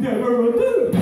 never do.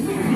Amen.